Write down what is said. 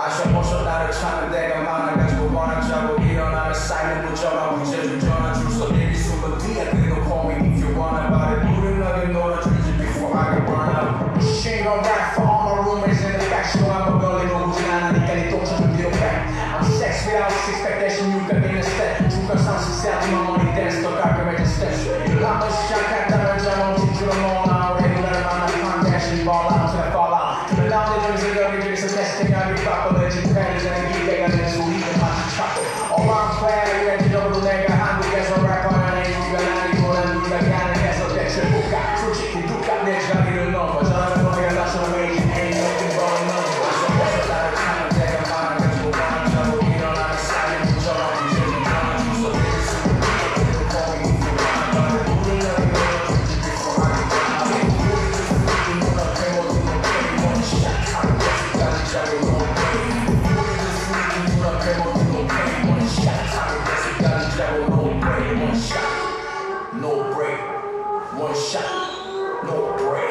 I show motion out of China, they got mine, I got you on a job, we don't on assignment with y'all, we just with y'all, true, so maybe soon, but we have to call me if you want about it. Do the nugget, know the before I can burn out. She ain't gon' rap for all my roommates in the back, so I'm a girl, they know who's not, they can't talk to the back. I'm sex without expectation, you can be in a step. Tu peux sans succès, tu m'as money dance, to back and make a step. La motion, I can't tell, I'm just on, I'm just on, I'm just on, I'm just on, I'm just on, I'm just on, I'm just on, down the music, I'll be doing some testing, I'll be properly. no break.